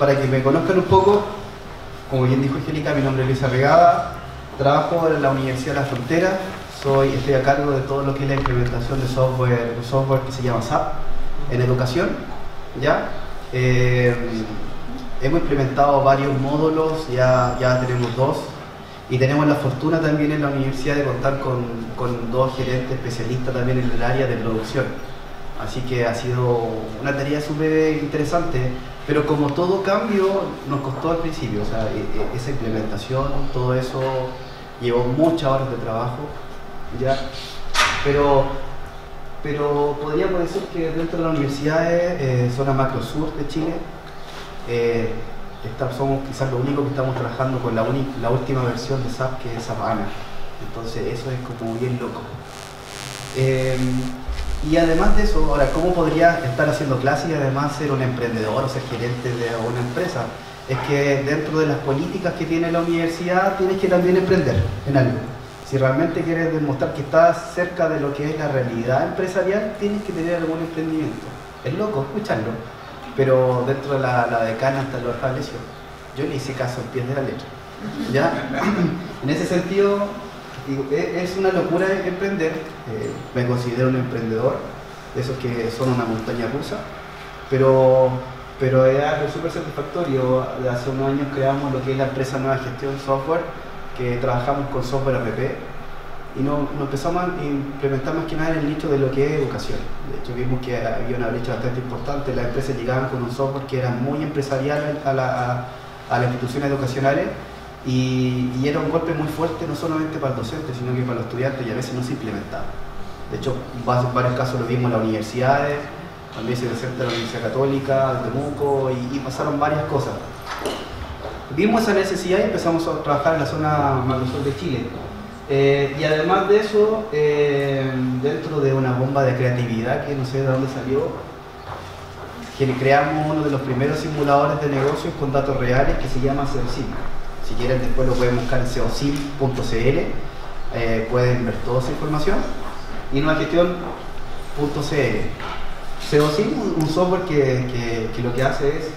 para que me conozcan un poco, como bien dijo Angélica, mi nombre es Luisa Regada, trabajo en la Universidad de la Frontera, soy, estoy a cargo de todo lo que es la implementación de software, de software que se llama SAP en educación. ¿ya? Eh, hemos implementado varios módulos, ya, ya tenemos dos, y tenemos la fortuna también en la universidad de contar con, con dos gerentes especialistas también en el área de producción. Así que ha sido una tarea súper interesante, pero como todo cambio nos costó al principio, o sea, e, e, esa implementación, todo eso llevó muchas horas de trabajo, ¿ya? Pero, pero podríamos decir que dentro de las universidades, eh, zona macro sur de Chile, eh, somos quizás lo único que estamos trabajando con la, última versión de SAP que es SAP. Entonces eso es como bien loco. Em, y además de eso, ahora, ¿cómo podría estar haciendo clases y además ser un emprendedor o ser gerente de una empresa? Es que dentro de las políticas que tiene la universidad tienes que también emprender en algo. Si realmente quieres demostrar que estás cerca de lo que es la realidad empresarial, tienes que tener algún emprendimiento. Es loco escucharlo, pero dentro de la, decana hasta lo estableció. Yo le hice caso al pie de la letra. ¿Ya? en ese sentido, e, es una locura emprender. Eh, me considero un emprendedor, esos que son una montaña rusa, pero, pero es algo súper satisfactorio. Hace unos años creamos lo que es la empresa Nueva Gestión Software, que trabajamos con software app y nos, empezamos a implementar más que nada en el nicho de lo que es educación. De hecho, vimos que había una brecha bastante importante. Las empresas llegaban con un software que era muy empresarial a las instituciones educacionales y, era un golpe muy fuerte no solamente para el docente, sino que para los estudiantes y a veces no se implementaba. De hecho, en varios casos lo vimos en las universidades, también se presenta en la Universidad Católica, en Temuco y, pasaron varias cosas. Vimos esa necesidad y empezamos a trabajar en la zona sur de Chile. Eh, y además de eso, eh, dentro de una bomba de creatividad que no sé de dónde salió, creamos uno de los primeros simuladores de negocios con datos reales que se llama CEOSIM. Si quieren después lo pueden buscar en ceosim.cl, eh, pueden ver toda esa información. Y nuevagestión.cl. CEOSIM un software que, lo que hace es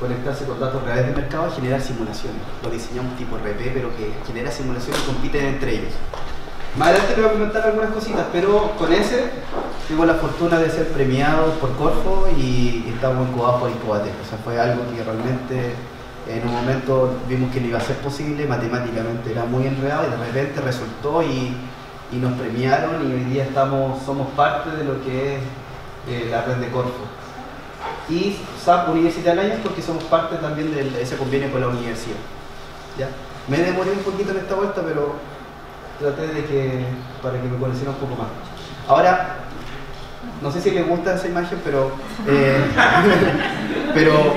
conectarse con datos reales de mercado y generar simulaciones. Lo diseñamos tipo RP, pero que genera simulaciones y compiten entre ellos. Más adelante les voy a comentar algunas cositas, pero con ese tengo la fortuna de ser premiado por Corfo y, estamos incubados por Incubate. O sea, fue algo que realmente en un momento vimos que no iba a ser posible, matemáticamente era muy enredado y de repente resultó y, nos premiaron y hoy día estamos, somos parte de lo que es eh, la red de Corfo. Y SAP Universidad Alliance porque somos parte también de ese convenio con la universidad. ¿Ya? Me demoré un poquito en esta vuelta, pero traté de que, para que me conociera un poco más. Ahora, no sé si les gusta esa imagen, pero, eh, pero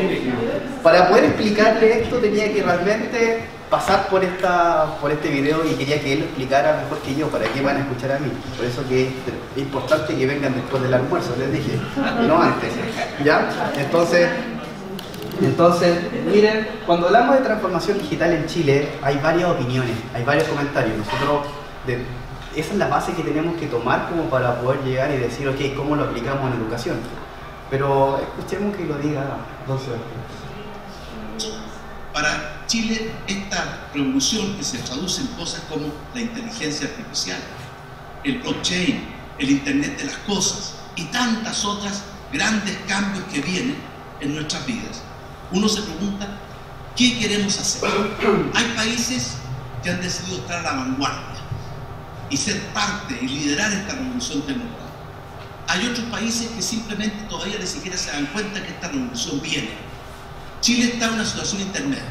para poder explicarle esto tenía que realmente pasar por, esta, por este video y quería que él lo explicara mejor que yo, para que van a escuchar a mí. Por eso que es importante que vengan después del almuerzo, les dije, no antes. ¿Ya? Entonces, entonces, miren, cuando hablamos de transformación digital en Chile, hay varias opiniones, hay varios comentarios. Nosotros, esa es la base que tenemos que tomar como para poder llegar y decir, ok, ¿cómo lo aplicamos en educación? Pero escuchemos que lo diga Don Para Chile, esta revolución que se traduce en cosas como la inteligencia artificial, el blockchain, el Internet de las Cosas y tantas otras grandes cambios que vienen en nuestras vidas uno se pregunta, ¿qué queremos hacer? Hay países que han decidido estar a la vanguardia y ser parte y liderar esta revolución tecnológica. Hay otros países que simplemente todavía ni siquiera se dan cuenta que esta revolución viene. Chile está en una situación intermedia,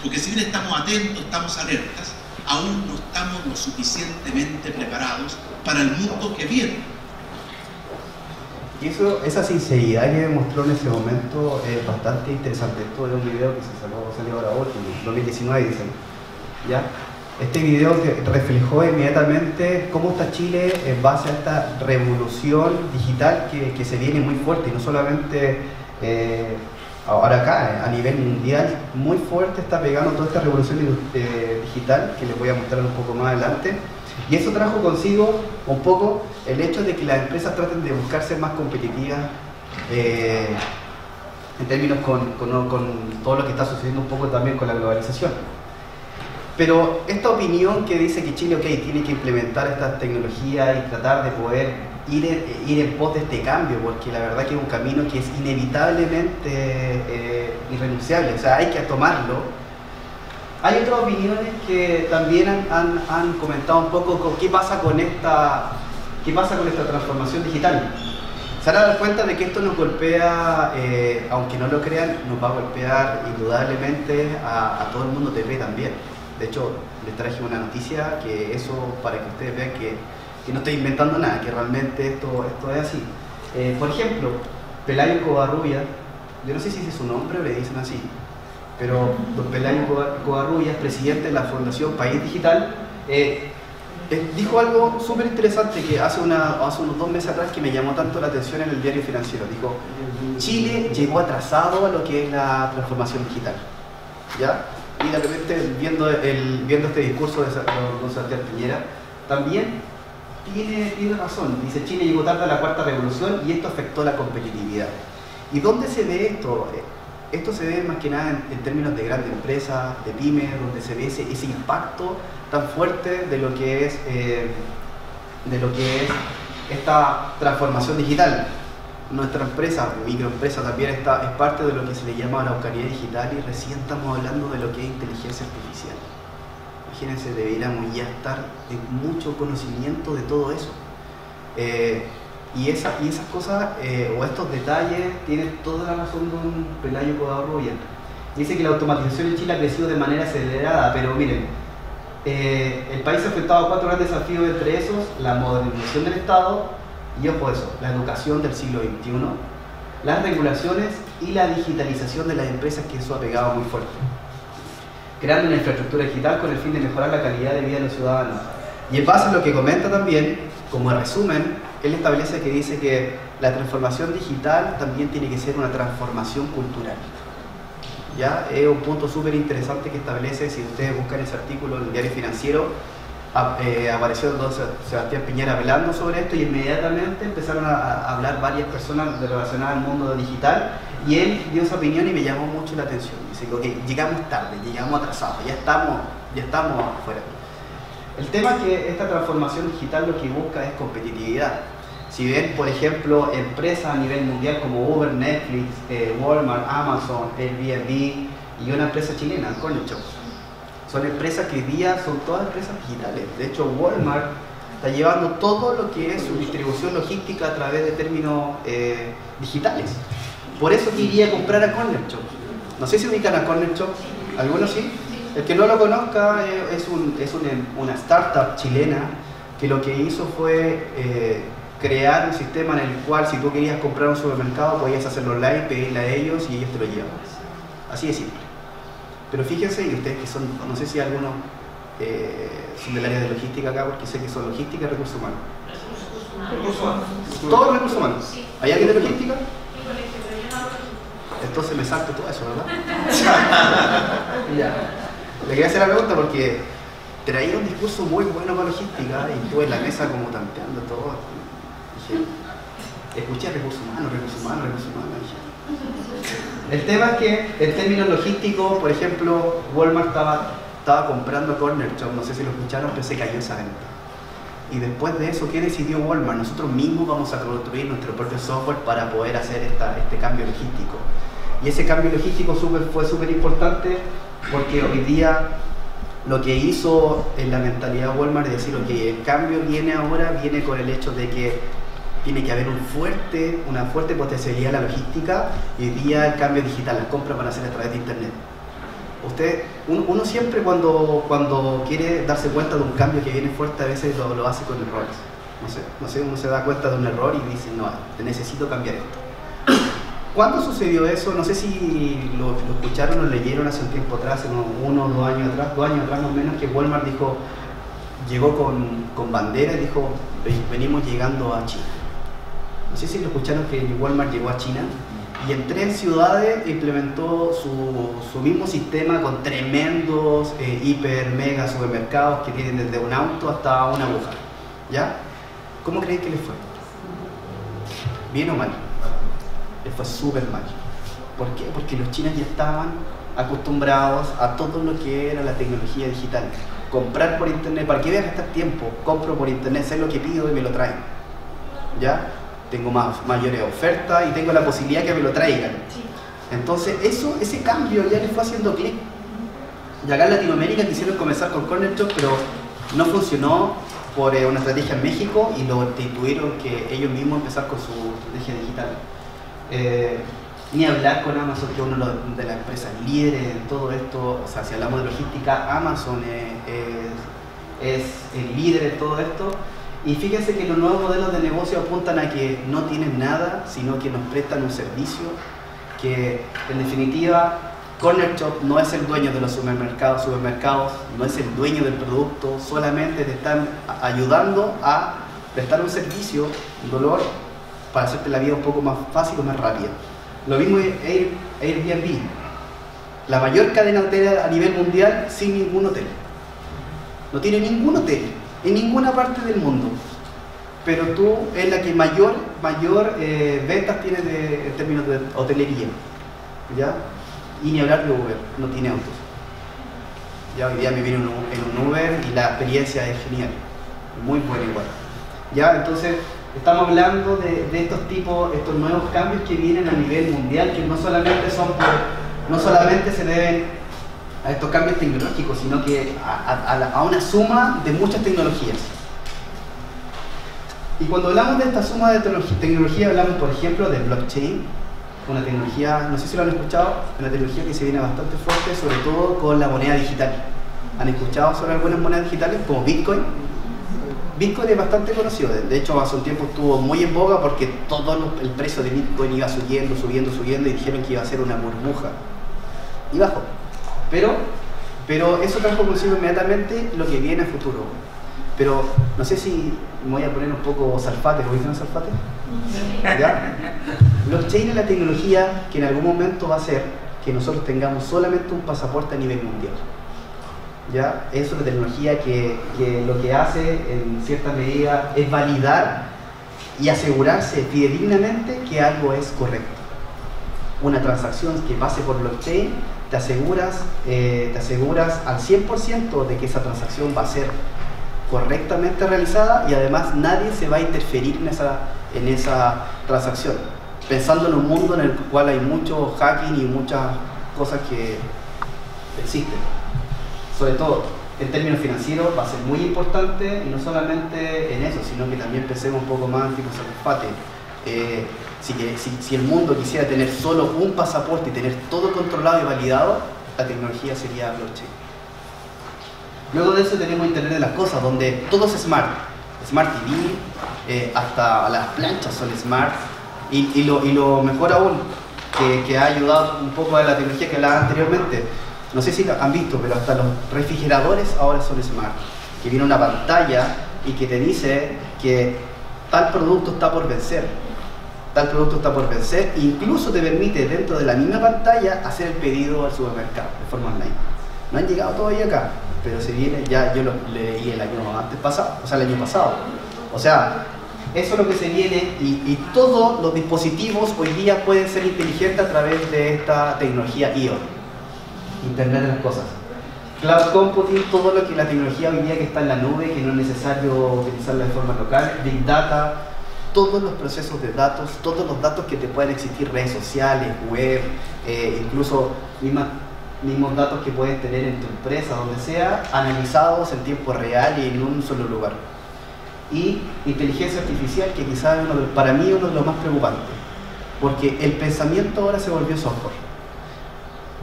porque si bien estamos atentos, estamos alertas, aún no estamos lo suficientemente preparados para el mundo que viene y eso, esa sinceridad que demostró en ese momento es bastante interesante. Esto es un video que se salió, salió ahora en 2019 dicen. ¿ya? Este video reflejó inmediatamente cómo está Chile en base a esta revolución digital que, que se viene muy fuerte y no solamente eh, ahora acá, a nivel mundial, muy fuerte está pegando toda esta revolución eh, digital que les voy a mostrar un poco más adelante. Y eso trajo consigo un poco el hecho de que las empresas traten de buscar ser más competitivas eh, en términos con, con, con todo lo que está sucediendo un poco también con la globalización. Pero esta opinión que dice que Chile, ok, tiene que implementar esta tecnología y tratar de poder ir en, ir en pos de este cambio, porque la verdad que es un camino que es inevitablemente eh, irrenunciable, o sea, hay que tomarlo. Hay otras opiniones que también han, han, han comentado un poco con qué pasa con esta, qué pasa con esta transformación digital. Se van a dar cuenta de que esto nos golpea, eh, aunque no lo crean, nos va a golpear indudablemente a, a todo el mundo TV también. De hecho, les traje una noticia que eso para que ustedes vean que, que no estoy inventando nada, que realmente esto, esto es así. Eh, por ejemplo, Pelayo Covarrubia, yo no sé si es su nombre o le dicen así, pero don Pelayo Covarrubia, presidente de la Fundación País Digital, eh, eh, dijo algo súper interesante que hace, una, hace unos dos meses atrás que me llamó tanto la atención en el diario financiero. Dijo, Chile llegó atrasado a lo que es la transformación digital. ¿Ya? y de repente viendo, el, viendo este discurso de don Sebastián Piñera, también tiene, razón. Dice Chile llegó tarde a la cuarta revolución y esto afectó la competitividad. ¿Y dónde se ve esto? Esto se ve más que nada en, términos de grandes empresas, de pymes, donde se ve ese, impacto tan fuerte de lo que es, eh, de lo que es esta transformación digital nuestra empresa, microempresa también está, es parte de lo que se le llama la Araucanía Digital y recién estamos hablando de lo que es inteligencia artificial. Imagínense, deberíamos ya estar en mucho conocimiento de todo eso. Eh, y, esa, y esas cosas eh, o estos detalles tienen toda la razón don Pelayo Codarroya. Dice que la automatización en Chile ha crecido de manera acelerada, pero miren, eh, el país ha enfrentado a cuatro grandes desafíos, entre esos la modernización del Estado, y ojo eso, la educación del siglo XXI, las regulaciones y la digitalización de las empresas, que eso ha pegado muy fuerte. Creando una infraestructura digital con el fin de mejorar la calidad de vida de los ciudadanos. Y en base a lo que comenta también, como resumen, él establece que dice que la transformación digital también tiene que ser una transformación cultural. ¿Ya? Es un punto súper interesante que establece, si ustedes buscan ese artículo en el diario financiero, eh, apareció entonces Sebastián Piñera hablando sobre esto y inmediatamente empezaron a, a, hablar varias personas relacionadas al mundo digital y él dio su opinión y me llamó mucho la atención. Dice que llegamos tarde, llegamos atrasados, ya estamos, ya estamos afuera. El tema es que esta transformación digital lo que busca es competitividad. Si ven, por ejemplo, empresas a nivel mundial como Uber, Netflix, eh, Walmart, Amazon, Airbnb y una empresa chilena, Corner son empresas que hoy día son todas empresas digitales. De hecho, Walmart está llevando todo lo que es su distribución logística a través de términos eh, digitales. Por eso quería comprar a Corner Shop. No sé si ubican a Corner Shop, ¿algunos sí? El que no lo conozca eh, es, un, es una, una, startup chilena que lo que hizo fue eh, crear un sistema en el cual si tú querías comprar un supermercado podías hacerlo online, pedirle a ellos y ellos te lo llevan. Así de simple. Pero fíjense, y ustedes que son, no sé si algunos eh, son del área de logística acá, porque sé que son logística y recursos humanos. Recursos humanos. Todos recursos humanos. ¿Hay alguien de logística? Sí, colegio, pero yo no hago logística. Entonces me salto todo eso, ¿verdad? ya. Le quería hacer la pregunta porque traía un discurso muy bueno para logística y estuve en la mesa como tanteando todo. Dije, escuché recursos humanos, recursos humanos, recursos humanos. El tema es que en términos logísticos, por ejemplo, Walmart estaba, estaba comprando Corner Shop, no sé si lo escucharon, pero se cayó esa venta. Y después de eso, ¿qué decidió Walmart? Nosotros mismos vamos a construir nuestro propio software para poder hacer esta, este cambio logístico. Y ese cambio logístico fue súper importante porque hoy día lo que hizo en la mentalidad Walmart es decir, ok, el cambio viene ahora, viene con el hecho de que tiene que haber un fuerte, una fuerte potencialidad en la logística y hoy día el cambio digital, las compras van a ser a través de internet. Usted, uno, siempre cuando, cuando quiere darse cuenta de un cambio que viene fuerte a veces lo, lo hace con errores. No sé, no sé, uno se da cuenta de un error y dice, no, necesito cambiar esto. ¿Cuándo sucedió eso? No sé si lo, escucharon o leyeron hace un tiempo atrás, uno, uno o dos años atrás, dos años atrás más o menos, que Walmart dijo, llegó con, con bandera y dijo, venimos llegando a China. No sé si lo escucharon que Walmart llegó a China y en tres ciudades implementó su, mismo sistema con tremendos eh, hiper, mega supermercados que tienen desde un auto hasta una aguja. ¿Ya? ¿Cómo creen que les fue? ¿Bien o mal? Fue súper mal. ¿Por qué? Porque los chinos ya estaban acostumbrados a todo lo que era la tecnología digital. Comprar por internet, ¿para qué voy a gastar tiempo? Compro por internet, sé lo que pido y me lo traen. ¿Ya? Tengo más, mayores ofertas y tengo la posibilidad que me lo traigan. Sí. Entonces, eso, ese cambio ya les fue haciendo clic. Y acá en Latinoamérica quisieron comenzar con Corner Shop, pero no funcionó por eh, una estrategia en México y lo tuvieron que ellos mismos empezar con su estrategia digital. Eh, ni hablar con Amazon, que es uno de las empresas líderes en todo esto. O sea, si hablamos de logística, Amazon es, es- el líder en todo esto. Y fíjense que los nuevos modelos de negocio apuntan a que no tienen nada, sino que nos prestan un servicio que en definitiva Corner Shop no es el dueño de los supermercados, supermercados no es el dueño del producto, solamente te están ayudando a prestar un servicio, dolor, para hacerte la vida un poco más fácil o más rápida. Lo mismo es Air- Airbnb, la mayor cadena hotelera a nivel mundial sin ningún hotel. No tiene ningún hotel en ninguna parte del mundo. Pero tú es la que mayor, mayor eh, ventas tiene de- en términos de hotelería. ¿Ya? Y ni hablar de Uber, no tiene autos. Ya hoy día me vine en un Uber y la experiencia es genial. Muy buena igual. ¿Ya? Entonces, estamos hablando de, estos tipos, estos nuevos cambios que vienen a nivel mundial, que no solamente son no solamente se deben a estos cambios tecnológicos, sino que a, una suma de muchas tecnologías. Y cuando hablamos de esta suma de tecnología, hablamos, por ejemplo, de blockchain, una tecnología, no sé si lo han escuchado, una tecnología que se viene bastante fuerte, sobre todo con la moneda digital. ¿Han escuchado sobre algunas monedas digitales como Bitcoin? Bitcoin es bastante conocido, de hecho hace un tiempo estuvo muy en boga porque todo el precio de Bitcoin iba subiendo, subiendo, subiendo y dijeron que iba a ser una burbuja. Y bajó. Pero, pero eso trajo consigo inmediatamente lo que viene a futuro. Pero no sé si me voy a poner un poco salfate, ¿lo dicen salfate? ¿Ya? Blockchain es la tecnología que en algún momento va a hacer que nosotros tengamos solamente un pasaporte a nivel mundial. ¿Ya? Es una tecnología que, que lo que hace en cierta medida es validar y asegurarse fidedignamente que algo es correcto. Una transacción que pase por blockchain, te aseguras, eh, te aseguras al 100% de que esa transacción va a ser correctamente realizada y además nadie se va a interferir en esa, en esa transacción. Pensando en un mundo en el cual hay mucho hacking y muchas cosas que existen. Sobre todo en términos financieros va a ser muy importante y no solamente en eso, sino que también pensemos un poco más tipo Salfate. Eh, si, si, si el mundo quisiera tener solo un pasaporte y tener todo controlado y validado, la tecnología sería blockchain. Luego de eso tenemos Internet de las Cosas, donde todo es smart. Smart TV, eh, hasta las planchas son smart. Y, y lo, y lo mejor aún, que, que ha ayudado un poco a la tecnología que hablaba anteriormente, no sé si han visto, pero hasta los refrigeradores ahora son smart. Que viene una pantalla y que te dice que tal producto está por vencer. Tal producto está por vencer. e Incluso te permite dentro de la misma pantalla hacer el pedido al supermercado de forma online. No han llegado todavía acá, pero se viene, ya yo lo leí el año antes pasado, o sea, el año pasado. O sea, eso es lo que se viene y, y todos los dispositivos hoy día pueden ser inteligentes a través de esta tecnología IoT, Internet de las Cosas. Cloud Computing, todo lo que la tecnología hoy día que está en la nube, que no es necesario utilizarla de forma local, Big Data, todos los procesos de datos, todos los datos que te pueden existir, redes sociales, web, eh, incluso mismos datos que puedes tener en tu empresa, donde sea, analizados en tiempo real y en un solo lugar. Y inteligencia artificial, que quizás para mí uno de los más preocupantes, porque el pensamiento ahora se volvió software.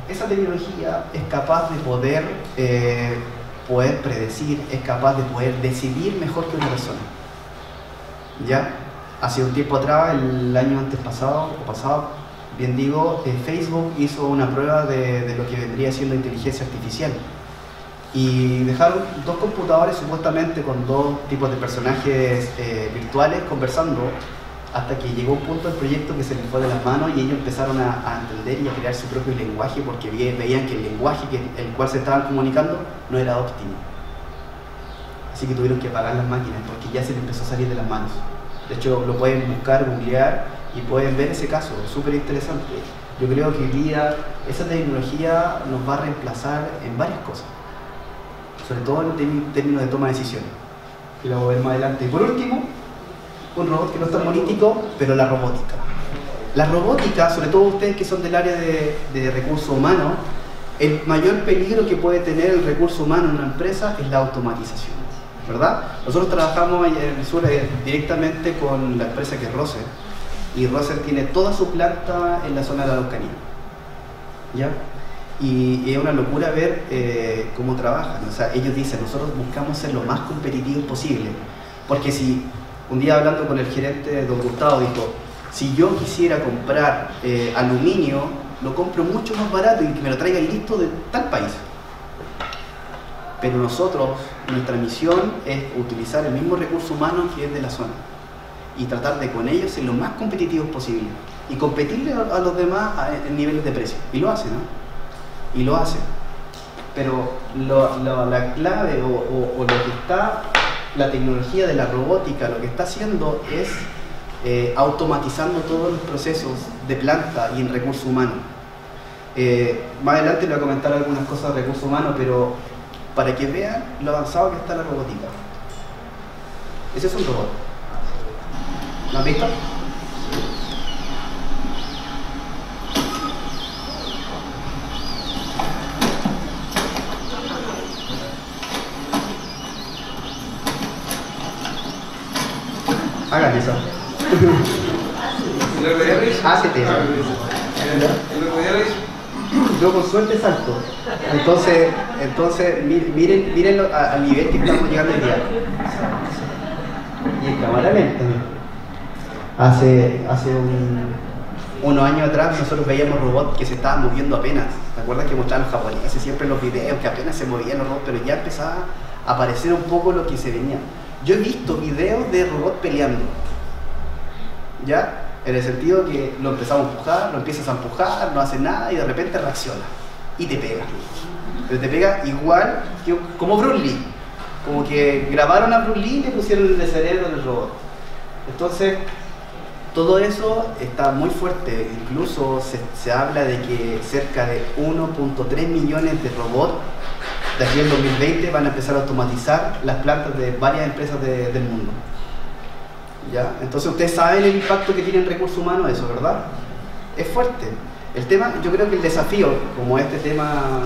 Esa tecnología es capaz de poder, eh, poder predecir, es capaz de poder decidir mejor que una persona. ¿Ya? Hace un tiempo atrás, el año antes pasado, o pasado, bien digo, eh, Facebook hizo una prueba de, lo que vendría siendo inteligencia artificial. Y dejaron dos computadores supuestamente con dos tipos de personajes eh, virtuales conversando hasta que llegó un punto del proyecto que se les fue de las manos y ellos empezaron a, entender y a crear su propio lenguaje porque ve- veían que el lenguaje que, el cual se estaban comunicando no era óptimo. Así que tuvieron que apagar las máquinas porque ya se les empezó a salir de las manos. De hecho, lo pueden buscar, googlear y pueden ver ese caso, súper interesante. Yo creo que hoy día esa tecnología nos va a reemplazar en varias cosas, sobre todo en términos de toma de decisiones, que lo vamos a ver más adelante. Y por último, un robot que no es tan político, pero la robótica. La robótica, sobre todo ustedes que son del área de, de recursos humanos, el mayor peligro que puede tener el recurso humano en una empresa es la automatización, ¿verdad? Nosotros trabajamos en el sur directamente con la empresa que es Roser, y Roser tiene toda su planta en la zona de la Araucanía, ¿ya? Y, es una locura ver eh, cómo trabajan, o sea, ellos dicen, nosotros buscamos ser lo más competitivos posible, porque si un día hablando con el gerente, don Gustavo, dijo, si yo quisiera comprar eh, aluminio lo compro mucho más barato y que me lo traigan listo de tal país. Pero nosotros, nuestra misión es utilizar el mismo recurso humano que es de la zona y tratar de con ellos ser lo más competitivos posible y competirle a, los demás en niveles de precio. Y lo hacen, ¿no? Y lo hacen. Pero la clave o, lo que está, la tecnología de la robótica, lo que está haciendo es eh, automatizando todos los procesos de planta y en recursos humanos. Eh, más adelante le voy a comentar algunas cosas de recursos humanos, pero para que vean lo avanzado que está la robótica. Ese es un robot. ¿Lo han visto? Hagan eso. Hácete. Yo con suerte salto. Entonces, entonces miren, miren al nivel que estamos llegando hoy día. Y en cámara lenta. Hace, hace unos años atrás nosotros veíamos robots que se estaban moviendo apenas. ¿Te acuerdas que mostraban los japoneses siempre en los videos que apenas se movían los robots? Pero ya empezaba a aparecer un poco lo que se venía. Yo he visto videos de robots peleando. ¿Ya? En el sentido que lo empezamos a empujar, lo empiezas a empujar, no hace nada y de repente reacciona. Y te pega. Pero te pega igual que como Bruce. Como que grabaron a Bruce Lee y le pusieron el cerebro del robot. Entonces, todo eso está muy fuerte. Incluso se, habla de que cerca de 1.3 millones de robots de aquí en 2020 van a empezar a automatizar las plantas de varias empresas del mundo. ¿Ya? Entonces ustedes saben el impacto que tiene en recursos humanos eso, ¿verdad? Es fuerte. El tema, yo creo que el desafío, como este tema,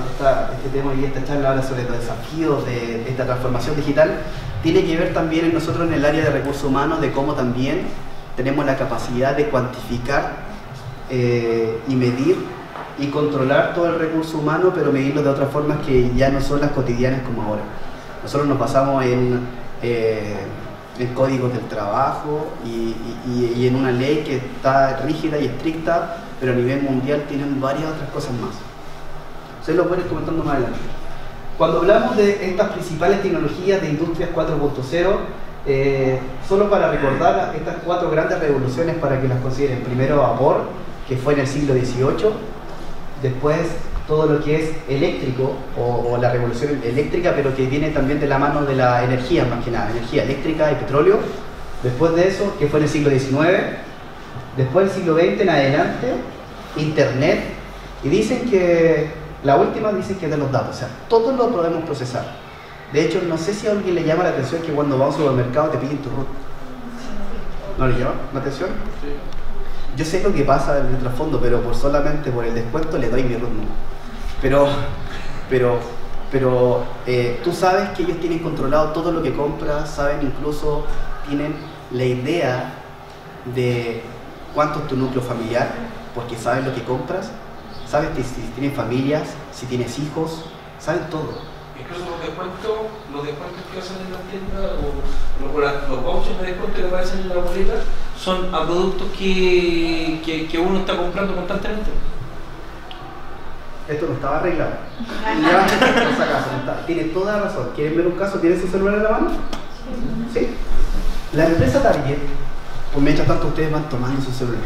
este tema y esta charla habla sobre los desafíos de esta transformación digital, tiene que ver también en nosotros en el área de recursos humanos, de cómo también tenemos la capacidad de cuantificar eh, y medir y controlar todo el recurso humano, pero medirlo de otras formas que ya no son las cotidianas como ahora. Nosotros nos basamos en... Eh, en códigos del trabajo y, en una ley que está rígida y estricta, pero a nivel mundial tienen varias otras cosas más. Se lo voy a ir comentando más adelante. Cuando hablamos de estas principales tecnologías de Industrias 4.0, eh, solo para recordar estas cuatro grandes revoluciones para que las consideren. Primero vapor, que fue en el siglo XVIII, después todo lo que es eléctrico o, la revolución eléctrica, pero que viene también de la mano de la energía, más que nada, energía eléctrica y petróleo. Después de eso, que fue en el siglo XIX, después del siglo XX en adelante, Internet, y dicen que, la última dicen que es de los datos, o sea, todo lo podemos procesar. De hecho, no sé si a alguien le llama la atención que cuando vamos al supermercado te piden tu root. ¿No le llama la atención? Yo sé lo que pasa en el trasfondo, pero por solamente por el descuento le doy mi root pero, pero, pero eh, tú sabes que ellos tienen controlado todo lo que compras, saben incluso, tienen la idea de cuánto es tu núcleo familiar, porque saben lo que compras, saben si tienes familias, si tienes hijos, saben todo. Los descuentos, los descuentos que hacen en la tienda o los, los vouchers de descuento que aparecen en la boleta son a productos que, que, que uno está comprando constantemente esto no estaba arreglado. ya, no Tiene toda razón. ¿Quieren ver un caso? ¿Tienen su celular en la mano? ¿Sí? La empresa Target, pues mientras tanto ustedes van tomando su celular.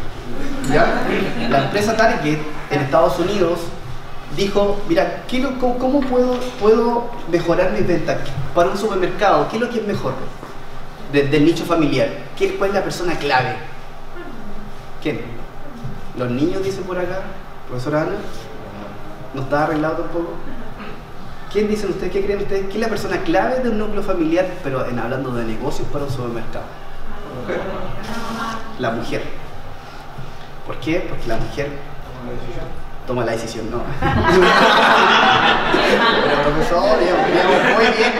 ¿Ya? La empresa Target en Estados Unidos dijo, mira, cómo, puedo, puedo mejorar mis ventas para un supermercado? ¿Qué es lo que es mejor? del nicho familiar. ¿Qué, ¿Cuál es la persona clave? ¿Quién? Los niños dicen por acá, Profesora Ana, ¿no está arreglado tampoco? ¿Quién dicen ustedes? ¿Qué creen ustedes? ¿Quién es la persona clave de un núcleo familiar, pero en hablando de negocios para un supermercado? La mujer. ¿Por qué? Porque la mujer toma la decisión, no. pero profesor, digamos, muy bien.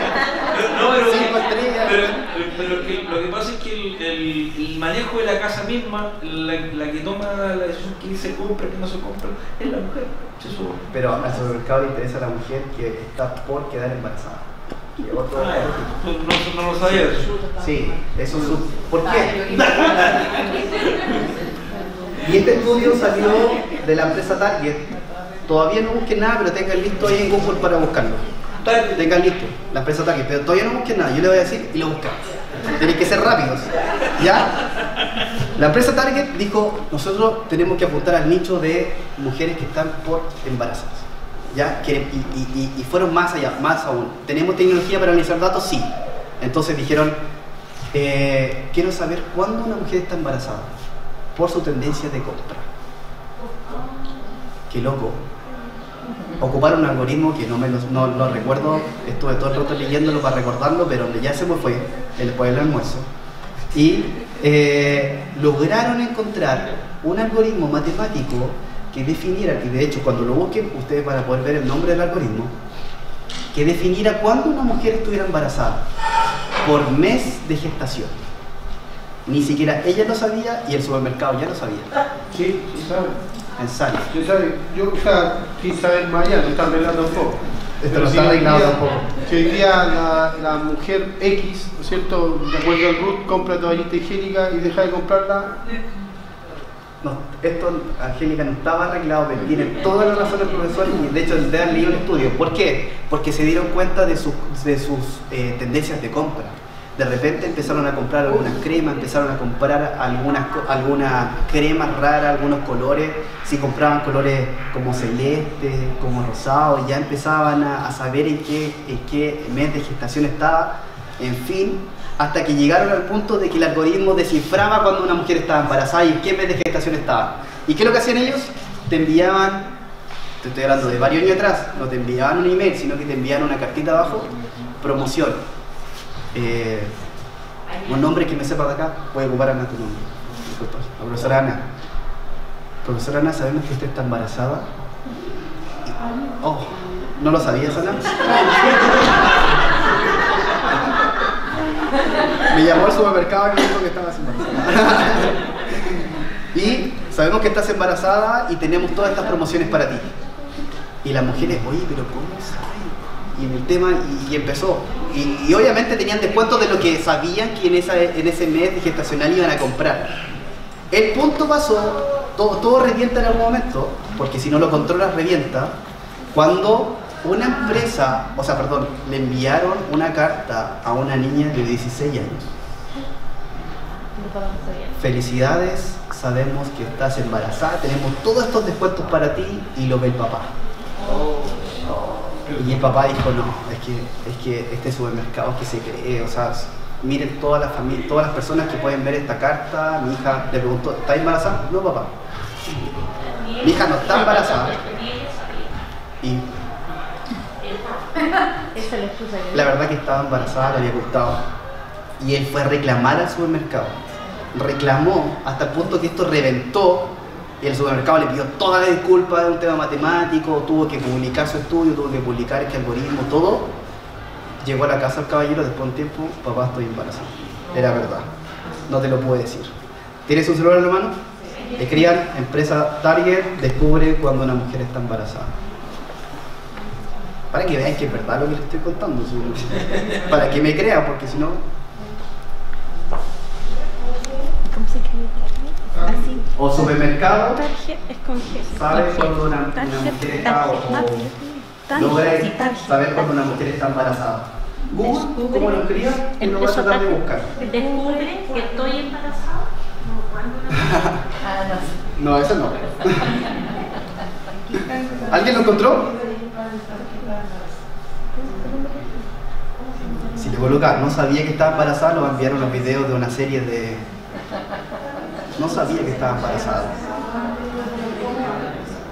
No, pero, Cinco estrellas. pero, pero que lo que pasa es que el, el- el manejo de la casa misma, la, la que toma la decisión que se compra, que no se compra, es la mujer. Pero al supermercado le interesa a la mujer que está por quedar embarazada. Que otro- Ah, no, no- lo sabía. Sí, eso es su... ¿Por qué? Y este estudio salió de la empresa Target. Todavía no busquen nada, pero tengan listo ahí en Google para buscarlo. Tengan listo, la empresa Target, pero todavía no busquen nada. Yo le voy a decir y lo buscan. Tienen que ser rápidos. ¿Ya? La empresa Target dijo, nosotros tenemos que apuntar al nicho de mujeres que están por embarazadas. ¿Ya? Que- y, y- y- y fueron más allá, más aún. ¿Tenemos tecnología para analizar datos? Sí. Entonces dijeron, eh, quiero saber cuándo una mujer está embarazada por su tendencia de compra. Qué loco. Ocuparon un algoritmo que no me lo, no lo recuerdo, estuve todo el rato leyéndolo para recordarlo, pero donde ya se me fue, el del almuerzo. Y eh, lograron encontrar un algoritmo matemático que definiera, y de hecho cuando lo busquen ustedes van a poder ver el nombre del algoritmo, que definiera cuándo una mujer estuviera embarazada por mes de gestación. Ni siquiera ella lo sabía y el supermercado ya lo sabía. Sí, sí sabe. En sala. Sí sabe. Yo, o sea, sin saber más allá, lo está arreglando un poco. Esto si está arreglado día- un poco. Si hoy día la, la mujer X, ¿no es cierto? De acuerdo al RUT, compra toallita higiénica y deja de comprarla, No, esto, Angélica, no estaba arreglado, pero tiene toda la razón el profesor y de hecho le han leído el estudio. ¿Por qué? Porque se dieron cuenta de, sus de sus eh, tendencias de compra. De repente empezaron a comprar algunas cremas, empezaron a comprar algunas, algunas cremas raras, algunos colores. Si compraban colores como celeste, como rosado, ya empezaban a, a saber en qué, en qué mes de gestación estaba. En fin, hasta que llegaron al punto de que el algoritmo descifraba cuando una mujer estaba embarazada y en qué mes de gestación estaba. ¿Y qué es lo que hacían ellos? Te enviaban, te estoy hablando de varios años atrás, no te enviaban un email, sino que te enviaban una cartita abajo, promoción. Eh, un nombre que me sepa de acá, voy a ocupar Ana tu nombre. La profesora Ana. Profesora Ana, sabemos que usted está embarazada. Oh, ¿no lo sabías, Ana? Me llamó al supermercado y me dijo que estabas embarazada. y sabemos que estás embarazada y tenemos todas estas promociones para ti. Y las mujeres, oye, pero ¿cómo saben? Y el tema, y, empezó. Y, obviamente tenían descuentos de lo que sabían que en, esa, en ese mes de gestacional iban a comprar. El punto pasó, todo, todo revienta en algún momento, porque si no lo controlas, revienta, cuando una empresa, o sea, perdón, le enviaron una carta a una niña de 16 años. Felicidades, sabemos que estás embarazada, tenemos todos estos descuentos para ti y lo ve el papá. Y el papá dijo, no, es que, es que este supermercado que se cree, o sea, miren todas las familias, todas las personas que pueden ver esta carta, mi hija le preguntó, ¿está embarazada? No, papá. Mi hija no está embarazada. Y es la verdad que estaba embarazada, le había gustado. Y él fue a reclamar al supermercado. Reclamó hasta el punto que esto reventó y el supermercado le pidió toda la disculpa de un tema matemático, tuvo que publicar su estudio, tuvo que publicar este algoritmo, todo. Llegó a la casa el caballero después de un tiempo, papá estoy embarazada. Era verdad, no te lo puedo decir. ¿Tienes un celular en la mano? Escriban, empresa Target descubre cuando una mujer está embarazada. Para que vean que es verdad lo que les estoy contando. Para que me crean, porque si no... ¿Cómo se escribe target? O supermercado, Target es con G. sabe Con G. cuando una, mujer está o, logra saber cuando una mujer está embarazada. Google, ¿cómo lo escribas? Y lo voy a tratar de buscar. descubre que estoy embarazada. No, eso no. ¿Alguien lo encontró? Si le coloca, no sabía que estaba embarazada, lo enviaron los videos de una serie de... No sabía que estaba embarazada.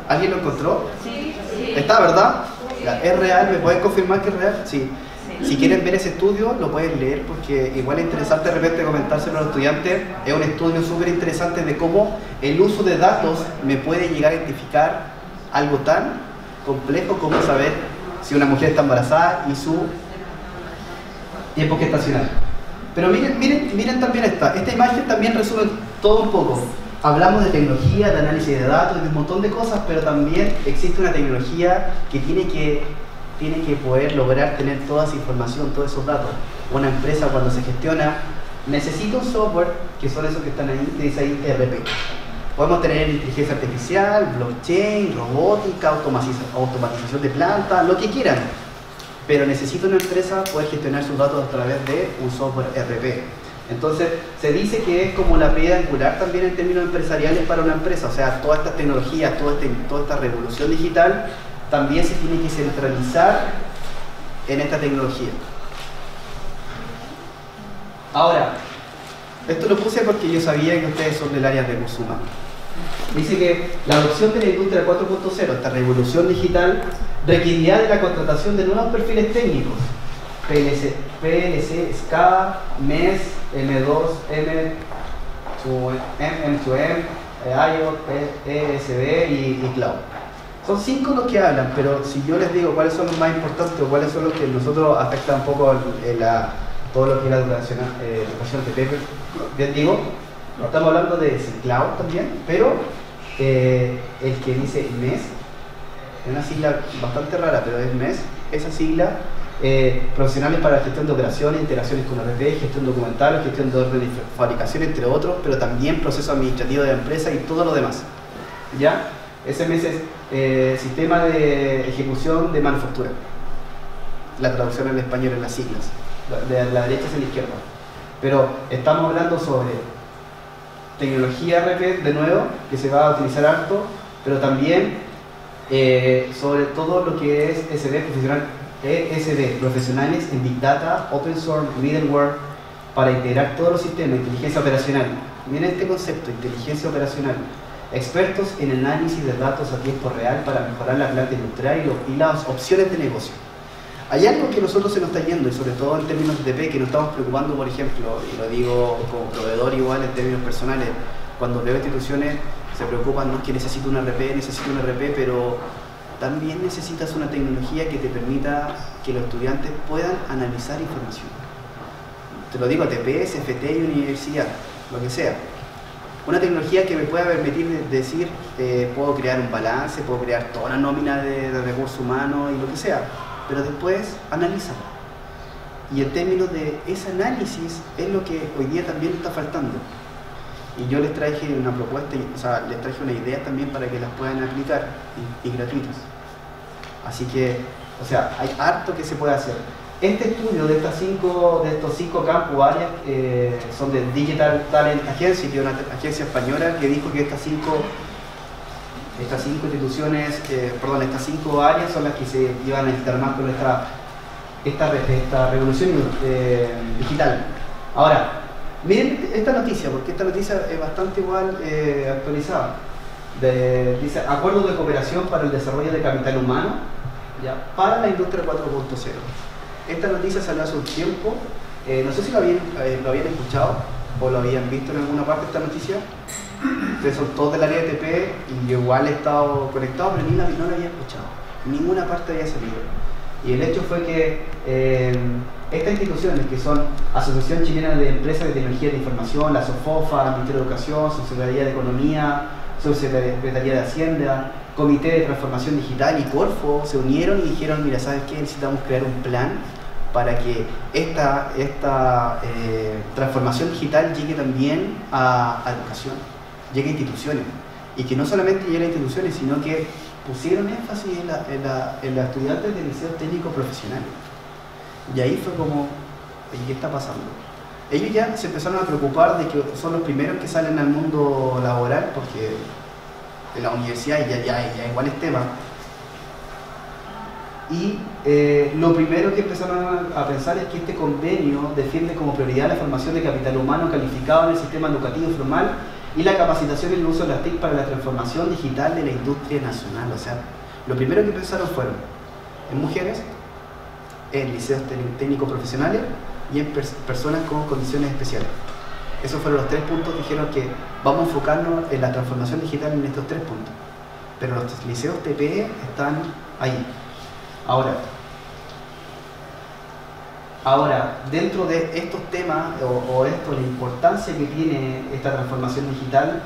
¿Alguien lo encontró? Sí, sí. ¿Está, verdad? ¿Es real? ¿Me pueden confirmar que es real? Sí. Si quieren ver ese estudio, lo pueden leer porque igual es interesante de repente comentárselo a los estudiantes. Es un estudio súper interesante de cómo el uso de datos me puede llegar a identificar algo tan complejo como saber si una mujer está embarazada y su tiempo gestacional. Pero miren, miren, miren también esta. Esta imagen también resume todo un poco. Hablamos de tecnología, de análisis de datos, de un montón de cosas, pero también existe una tecnología que tiene que, tiene que poder lograr tener toda esa información, todos esos datos. Una empresa cuando se gestiona necesita un software, que son esos que están ahí, que dice ahí ERP. Podemos tener inteligencia artificial, blockchain, robótica, automatiza- automatización de plantas, lo que quieran. Pero necesita una empresa poder gestionar sus datos a través de un software ERP. Entonces, se dice que es como la piedra angular también en términos empresariales para una empresa. O sea, todas estas tecnologías, toda, este- toda esta revolución digital también se tiene que centralizar en esta tecnología. Ahora, esto lo puse porque yo sabía que ustedes son del área de recursos humanos. Dice que la adopción de la industria 4.0, esta revolución digital, requerirá de la contratación de nuevos perfiles técnicos. PLC, PLC SCADA, MES, M2, M, M2M, IOT, ESB y, y Cloud. Son cinco los que hablan, pero si yo les digo cuáles son los más importantes o cuáles son los que nosotros afectan un poco el- la- todo lo que es la educación, eh, de Pepe, bien digo, estamos hablando de Cloud también, pero eh, el que dice MES, es una sigla bastante rara, pero es MES, esa sigla, eh, profesionales para la gestión de operaciones, integraciones con RP, gestión documental, gestión de orden de fabricación, entre otros, pero también proceso administrativo de la empresa y todo lo demás. ¿Ya? SMS es eh, Sistema de Ejecución de Manufactura. La traducción en español en las siglas, de la derecha hacia la izquierda. Pero estamos hablando sobre tecnología RP de nuevo, que se va a utilizar harto, pero también eh, sobre todo lo que es SD profesional, ESD, profesionales en Big Data, Open Source, Middleware, para integrar todos los sistemas, inteligencia operacional. Miren este concepto, inteligencia operacional. Expertos en análisis de datos a tiempo real para mejorar la planta industrial y, las opciones de negocio. Hay algo que nosotros se nos está yendo, y sobre todo en términos de TP, que nos estamos preocupando, por ejemplo, y lo digo como proveedor igual en términos personales, cuando veo instituciones se preocupan, no es que necesito un RP, necesito un RP, pero también necesitas una tecnología que te permita que los estudiantes puedan analizar información. Te lo digo, TPS, FT universidad, lo que sea. Una tecnología que me pueda permitir de- decir, eh, puedo crear un balance, puedo crear toda una nómina de, recursos humanos y lo que sea, pero después analízalo. Y en términos de ese análisis es lo que hoy día también está faltando. Y yo les traje una propuesta, o sea, les traje una idea también para que las puedan aplicar y gratuitas. Así que, o sea, hay harto que se puede hacer. Este estudio de, estas cinco, de estos cinco campos, áreas, eh, son de Digital Talent Agency, que es una agencia española que dijo que estas cinco, estas cinco instituciones, eh, perdón, estas cinco áreas son las que se iban a estar más con esta, esta, re- esta revolución eh, digital. Ahora, miren esta noticia, porque esta noticia es bastante igual eh, actualizada. Dice, acuerdo de cooperación para el desarrollo de capital humano ya, para la industria 4.0. Esta noticia salió hace un tiempo, eh, no sé si lo habían, eh, lo habían escuchado o lo habían visto en alguna parte esta noticia. Ustedes son todos del área de TP y yo igual he estado conectado, pero ni la, no la había escuchado. Ninguna parte había salido. Y el hecho fue que eh, estas instituciones, que son Asociación Chilena de Empresas de Tecnología de Información, la SOFOFA, Ministerio de Educación, Subsecretaría de Economía, Subsecretaría de Hacienda, Comité de Transformación Digital y Corfo, se unieron y dijeron, mira, ¿sabes qué? Necesitamos crear un plan para que esta, esta eh, transformación digital llegue también a, a educación, llegue a instituciones. Y que no solamente llegue a instituciones, sino que pusieron énfasis en, la, en, la, los estudiantes del liceo técnico profesional. Y ahí fue como, ¿y qué está pasando? Ellos ya se empezaron a preocupar de que son los primeros que salen al mundo laboral, porque en la universidad ya, ya, ya igual es tema. Y eh, lo primero que empezaron a, pensar es que este convenio defiende como prioridad la formación de capital humano calificado en el sistema educativo formal y la capacitación y el uso de las TIC para la transformación digital de la industria nacional. O sea, lo primero que pensaron fueron en mujeres, en liceos técnicos profesionales y en pers- personas con condiciones especiales. Esos fueron los tres puntos. Dijeron que vamos a enfocarnos en la transformación digital en estos tres puntos. Pero los liceos TPE están ahí. Ahora, ahora dentro de estos temas o, esto, la importancia que tiene esta transformación digital,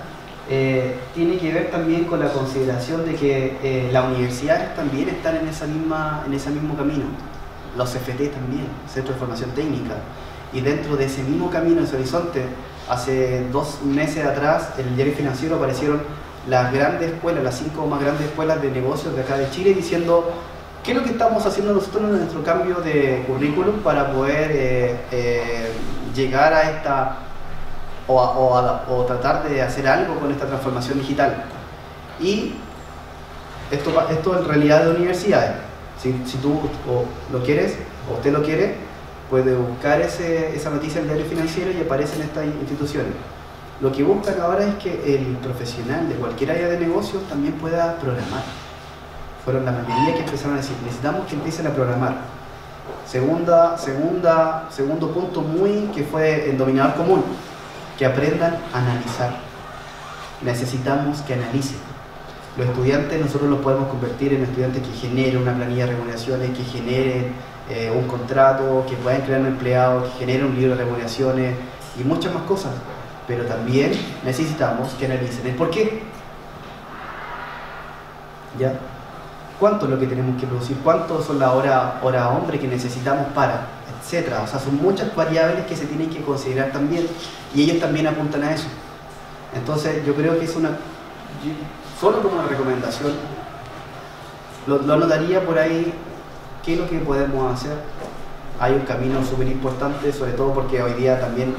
eh, tiene que ver también con la consideración de que eh, las universidades también están en, esa misma, en ese mismo camino, los CFT también, Centro de Formación Técnica, y dentro de ese mismo camino, ese horizonte, hace dos meses atrás, en el diario financiero aparecieron las grandes escuelas, las cinco más grandes escuelas de negocios de acá de Chile, diciendo qué es lo que estamos haciendo nosotros en nuestro cambio de currículum para poder eh, eh, llegar a esta o, tratar de hacer algo con esta transformación digital. Y esto, esto en realidad de universidades. Si, si tú o lo quieres o usted lo quiere, puede buscar ese- esa noticia en el diario financiero y aparece en estas instituciones. Lo que buscan ahora es que el profesional de cualquier área de negocios también pueda programar. Fueron la mayoría que empezaron a decir, necesitamos que empiecen a programar. Segunda, segunda, segundo punto muy que fue el dominador común, que aprendan a analizar. Necesitamos que analicen. Los estudiantes nosotros los podemos convertir en estudiantes que generen una planilla de remuneraciones, que generen eh, un contrato, que puedan crear un empleado, que generen un libro de remuneraciones y muchas más cosas. Pero también necesitamos que analicen el por qué. ¿Ya? ¿Cuánto es lo que tenemos que producir? ¿Cuánto son las horas hora hombre que necesitamos para? Etcétera. O sea, son muchas variables que se tienen que considerar también y ellos también apuntan a eso. Entonces, yo creo que es una. Solo como una recomendación, lo, lo anotaría por ahí qué es lo que podemos hacer. Hay un camino súper importante, sobre todo porque hoy día también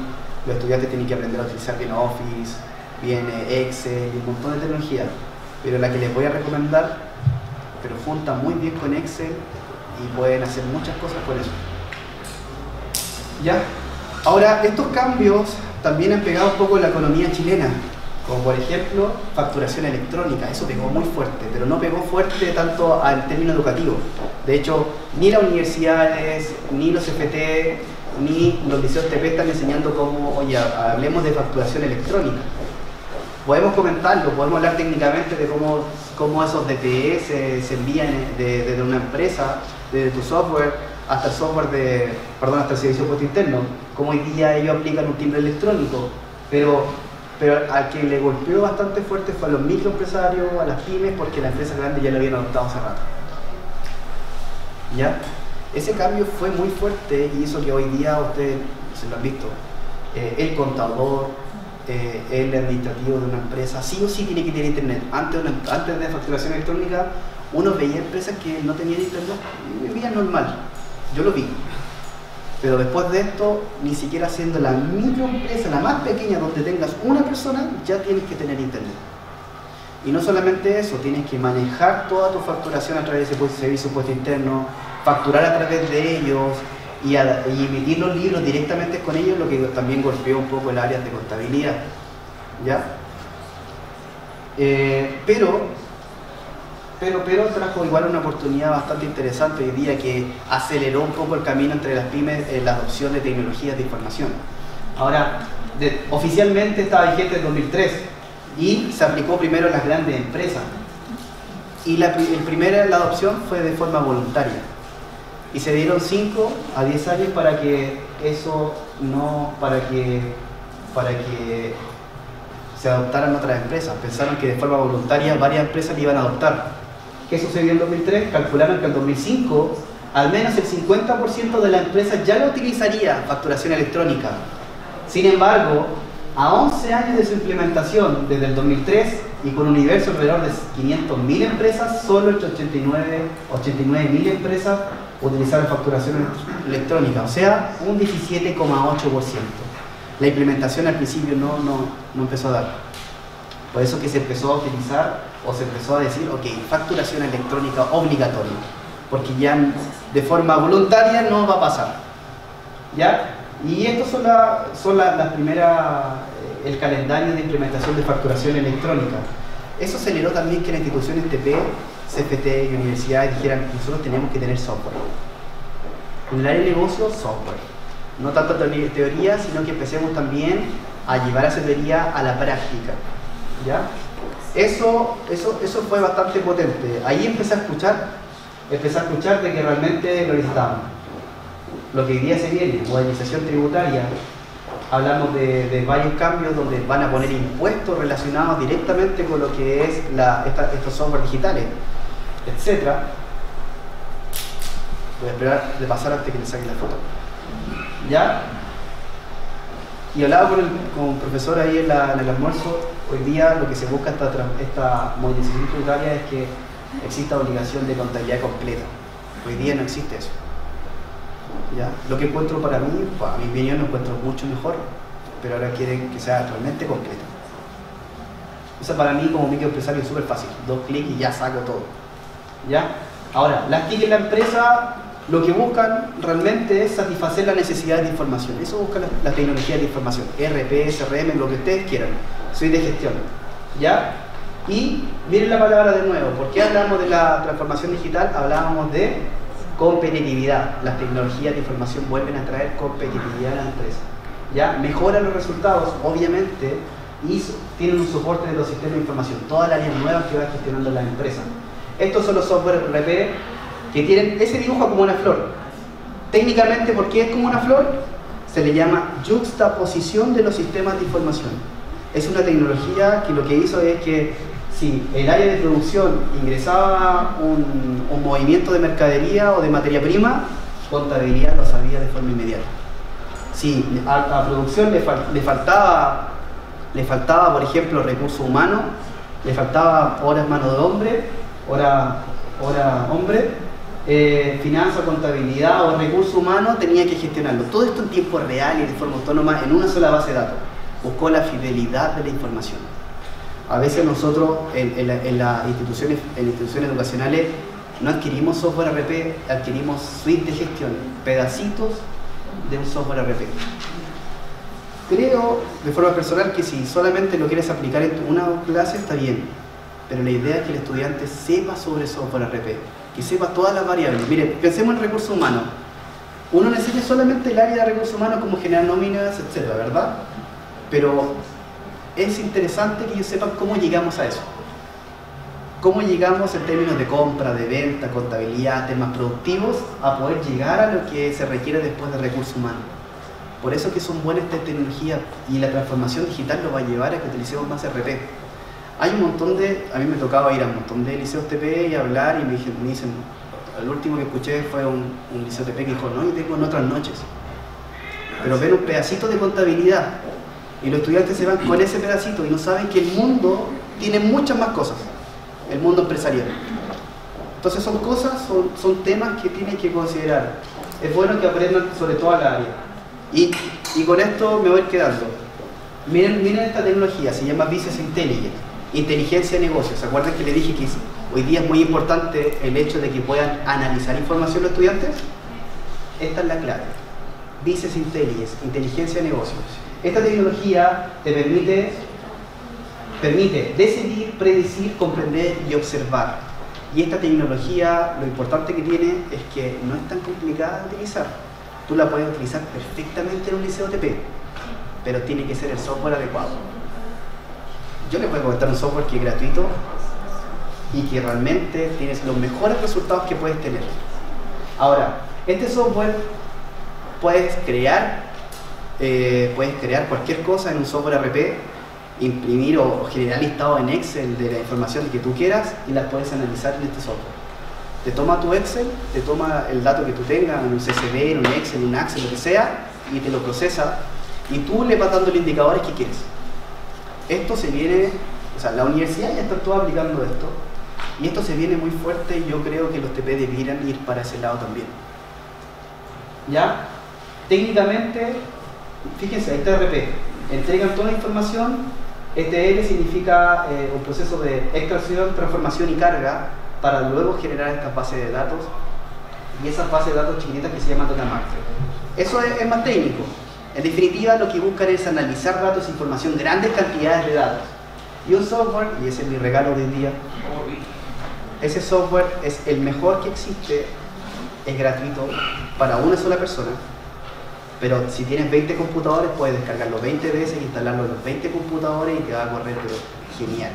los estudiantes tienen que aprender a utilizar bien Office, bien eh, Excel y un montón de tecnología. Pero la que les voy a recomendar, pero junta muy bien con Excel y pueden hacer muchas cosas con eso. ¿Ya? Ahora, estos cambios también han pegado un poco la economía chilena, como por ejemplo facturación electrónica, eso pegó muy fuerte, pero no pegó fuerte tanto al término educativo. De hecho, ni las universidades, ni los FT, ni los liceos TP están enseñando cómo, oye, hablemos de facturación electrónica. Podemos comentarlo, podemos hablar técnicamente de cómo, cómo esos DPS se, envían de- desde una empresa, desde tu software, hasta el software de, perdón, hasta el servicio puesto interno, cómo hoy día ellos aplican un timbre electrónico, pero, pero al que le golpeó bastante fuerte fue a los microempresarios, a las pymes, porque las empresas grandes ya lo habían adoptado hace rato. ¿Ya? Ese cambio fue muy fuerte y hizo que hoy día ustedes se lo han visto. eh, el contador, eh, el administrativo de una empresa, sí o sí tiene que tener internet. Antes, una- antes de facturación electrónica, uno veía empresas que no tenían internet vivían normal. Yo lo vi. Pero después de esto, ni siquiera siendo la microempresa, la más pequeña, donde tengas una persona, ya tienes que tener internet. Y no solamente eso, tienes que manejar toda tu facturación a través de ese servicio puesto interno, facturar a través de ellos y emitir los libros directamente con ellos, lo que también golpeó un poco el área de contabilidad. ¿Ya? Eh, pero, pero, pero trajo igual una oportunidad bastante interesante hoy día que aceleró un poco el camino entre las pymes en la adopción de tecnologías de información. Ahora, oficialmente estaba vigente en 2003 y se aplicó primero en las grandes empresas. Y la, el primera, la adopción fue de forma voluntaria. Y se dieron 5 a 10 años para que eso no, para que, para que se adoptaran otras empresas. Pensaron que de forma voluntaria varias empresas le iban a adoptar. ¿Qué sucedió en 2003? Calcularon que en 2005 al menos el 50% de la empresa ya lo utilizaría facturación electrónica. Sin embargo, a 11 años de su implementación, desde el 2003, y con un universo alrededor de 500.000 empresas, solo 89 89.000 empresas utilizaron facturación electrónica, o sea, un 17,8%. La implementación al principio no, no, no empezó a dar. Por eso que se empezó a utilizar o se empezó a decir, ok, facturación electrónica obligatoria, porque ya de forma voluntaria no va a pasar. ¿Ya? Y estas son, la- son la- las primeras el calendario de implementación de facturación electrónica. Eso aceleró también que las instituciones TP, CFT y universidades dijeran, nosotros tenemos que tener software. En el área de negocio, software. No tanto teoría- sino que empecemos también a llevar esa teoría a la práctica. ¿Ya? Eso, eso, eso fue bastante potente. Ahí empecé a escuchar, empecé a escuchar de que realmente lo necesitábamos. Lo que hoy día se viene, modernización tributaria, hablamos de, varios cambios donde van a poner impuestos relacionados directamente con lo que es la, estos software digitales, etc. Voy a esperar de pasar antes que le saquen la foto. ¿Ya? Y hablaba con el, con un profesor ahí en el almuerzo, hoy día lo que se busca esta, esta modernización tributaria es que exista obligación de contabilidad completa. Hoy día no existe eso. ¿Ya? Lo que encuentro para mí, a mi opinión lo encuentro mucho mejor, pero ahora quieren que sea realmente completa. Eso para mí como microempresario es súper fácil, dos clics y ya saco todo. ¿Ya? Ahora, las TIC en la empresa lo que buscan realmente es satisfacer las necesidades de información. Eso buscan las, las tecnologías de información, RP, SRM, lo que ustedes quieran. Soy de gestión. ¿Ya? Y miren la palabra de nuevo. ¿Por qué hablamos de la transformación digital? Hablábamos de competitividad. Las tecnologías de información vuelven a traer competitividad a la empresa. ¿Ya? Mejoran los resultados, obviamente, y tienen un soporte de los sistemas de información. Todas las áreas nuevas que va gestionando la empresa. Estos son los software RP que tienen ese dibujo como una flor. Técnicamente, ¿por qué es como una flor? Se le llama juxtaposición de los sistemas de información. Es una tecnología que lo que hizo es que si el área de producción ingresaba un, un movimiento de mercadería o de materia prima, contabilidad lo sabía de forma inmediata. Si a, a producción le, fal- le faltaba, le faltaba, por ejemplo, recurso humano, le faltaba horas mano de hombre, hora, hora hombre, eh, finanza, contabilidad o recurso humano, tenía que gestionarlo. Todo esto en tiempo real y de forma autónoma en una sola base de datos. Buscó la fidelidad de la información. A veces nosotros en, la- las instituciones, instituciones educacionales no adquirimos software RP, adquirimos suite de gestión, pedacitos de un software RP. Creo de forma personal que si solamente lo quieres aplicar en una clase está bien, pero la idea es que el estudiante sepa sobre software RP, que sepa todas las variables. Miren, pensemos en recursos humanos. Uno necesita solamente el área de recursos humanos como generar nóminas, etcétera, ¿verdad? Pero es interesante que ellos sepan cómo llegamos a eso. Cómo llegamos en términos de compra, de venta, contabilidad, temas productivos, a poder llegar a lo que se requiere después de recursos humanos. Por eso que son buenas estas tecnologías y la transformación digital lo va a llevar a que utilicemos más RP. Hay un montón de, a mí me tocaba ir a un montón de liceos TP y hablar y me, me dicen, el último que escuché fue un, liceo TP que dijo, no, yo tengo en otras noches. Pero ven un pedacito de contabilidad y los estudiantes se van con ese pedacito y no saben que el mundo tiene muchas más cosas, el mundo empresarial. Entonces son cosas, son, temas que tienen que considerar. Es bueno que aprendan sobre toda la área. Y, y con esto me voy quedando. Miren, miren esta tecnología, se llama Business Intelligence, inteligencia de negocios. ¿Se acuerdan que le dije que hoy día es muy importante el hecho de que puedan analizar información los estudiantes? Esta es la clave. Business Intelligence, inteligencia de negocios. Esta tecnología te permite, permite decidir, predecir, comprender y observar. Y esta tecnología, lo importante que tiene es que no es tan complicada de utilizar. Tú la puedes utilizar perfectamente en un liceo TP, pero tiene que ser el software adecuado. Yo les voy a comentar un software que es gratuito y que realmente tienes los mejores resultados que puedes tener. Ahora, este software puedes crear, eh, puedes crear cualquier cosa en un software RP, imprimir o, generar listado en Excel de la información que tú quieras y las puedes analizar en este software. Te toma tu Excel, te toma el dato que tú tengas, en un CSV, en un Excel, en un Access, lo que sea, y te lo procesa y tú le vas dando los indicadores que quieres. Esto se viene, o sea, la universidad ya está todo aplicando esto y esto se viene muy fuerte y yo creo que los TP debieran ir para ese lado también. ¿Ya? Técnicamente, fíjense, está RP. Entregan toda la información. ETL significa eh, un proceso de extracción, transformación y carga para luego generar estas bases de datos y esas bases de datos chiquititas que se llaman data. Eso es, es más técnico, En definitiva, lo que buscan es analizar datos, información, grandes cantidades de datos. Y un software, y ese es mi regalo hoy día, ese software es el mejor que existe, es gratuito para una sola persona, pero si tienes 20 computadores puedes descargarlo 20 veces, instalarlo en los 20 computadores y te va a correr genial.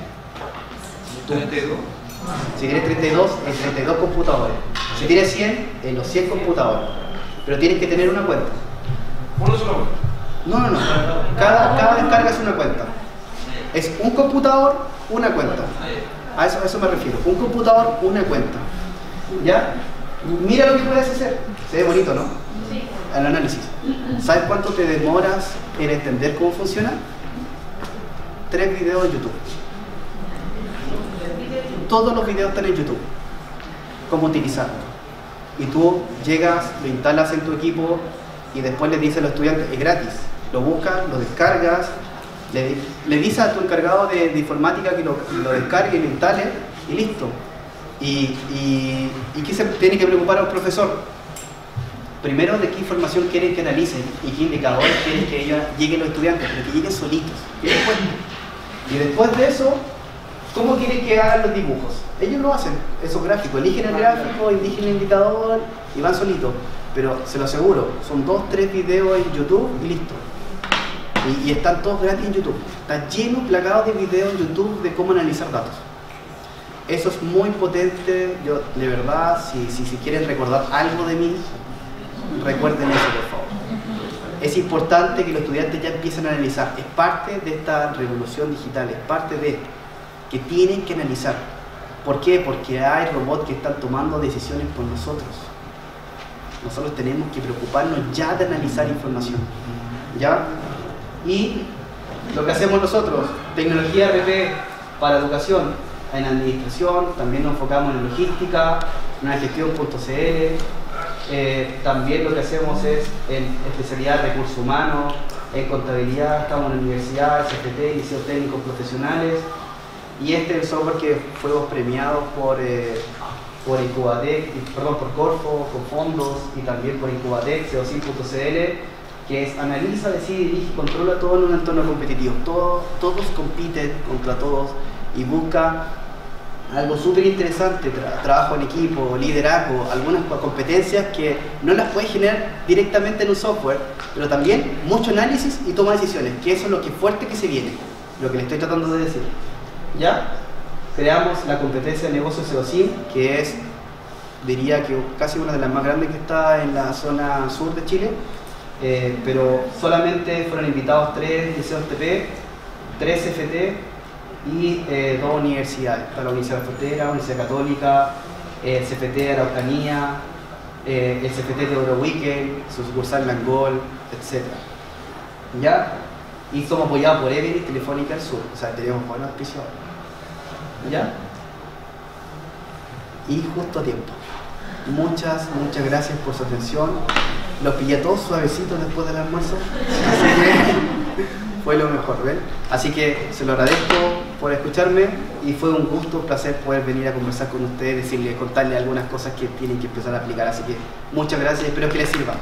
32. Si tienes 32, en 32 computadores. Si tienes 100, en los 100 computadores. Pero tienes que tener una cuenta. Uno solo. No, no, no. Cada, cada descarga es una cuenta. Es un computador, una cuenta. A eso, a eso me refiero. Un computador, una cuenta. ¿Ya? Mira lo que puedes hacer. Se ve bonito, ¿no? Sí. El análisis. ¿Sabes cuánto te demoras en entender cómo funciona? Tres videos en YouTube. Todos los videos están en YouTube. Cómo utilizarlo. Y tú llegas, lo instalas en tu equipo y después le dices a los estudiantes, es gratis. Lo buscas, lo descargas, le, le dices a tu encargado de, de informática que lo, lo descargue lo instale y listo. Y, y, y qué se tiene que preocupar al profesor? Primero, de qué información quieren que analicen y qué indicadores quieren que ellos, lleguen los estudiantes, pero que lleguen solitos. Y después, y después de eso, ¿cómo quieren que hagan los dibujos? Ellos lo hacen, esos gráficos, eligen el gráfico, eligen el indicador y van solitos. Pero se lo aseguro, son dos, tres videos en YouTube y listo. Y, están todos gratis en YouTube. Está lleno, plagado de videos en YouTube de cómo analizar datos. Eso es muy potente. Yo, de verdad, si, si, si quieren recordar algo de mí, recuerden eso, por favor. Es importante que los estudiantes ya empiecen a analizar. Es parte de esta revolución digital, es parte de que tienen que analizar. ¿Por qué? Porque hay robots que están tomando decisiones por nosotros. Nosotros tenemos que preocuparnos ya de analizar información. ¿Ya? Y lo que hacemos nosotros, tecnología RP para educación, en administración, también nos enfocamos en logística, en gestión.cl, eh, también lo que hacemos es en especialidad recursos humanos, en contabilidad, estamos en la universidad, SFT, liceos técnicos profesionales, y este es el software que fuimos premiados por, eh, por Incubatec, perdón, por Corfo, con fondos, y también por Incubatec, CO5.cl, que es analiza, decide, dirige y controla todo en un entorno competitivo. Todos, todos compiten contra todos y busca algo súper interesante, tra trabajo en equipo, liderazgo, algunas competencias que no las puedes generar directamente en un software, pero también mucho análisis y toma de decisiones, que eso es lo que fuerte que se viene, lo que le estoy tratando de decir. ¿Ya? Creamos la competencia de negocios SEOSIM, que es, diría que casi una de las más grandes que está en la zona sur de Chile, eh, pero solamente fueron invitados tres liceos TP, tres FT y eh, dos universidades, la Universidad Frontera, Universidad Católica, el CFT de Araucanía, eh, el CFT de Euroweekend, su sucursal en Angol, etc. ¿Ya? Y somos apoyados por Everest Telefónica del Sur, o sea, tenemos buenos auspiciadores. ¿Ya? Y justo a tiempo. Muchas, muchas gracias por su atención. Los pillé todos suavecitos después del almuerzo. Así que fue lo mejor, ¿ven? Así que se lo agradezco por escucharme y fue un gusto, un placer poder venir a conversar con ustedes, decirles, contarles algunas cosas que tienen que empezar a aplicar. Así que muchas gracias espero que les sirva.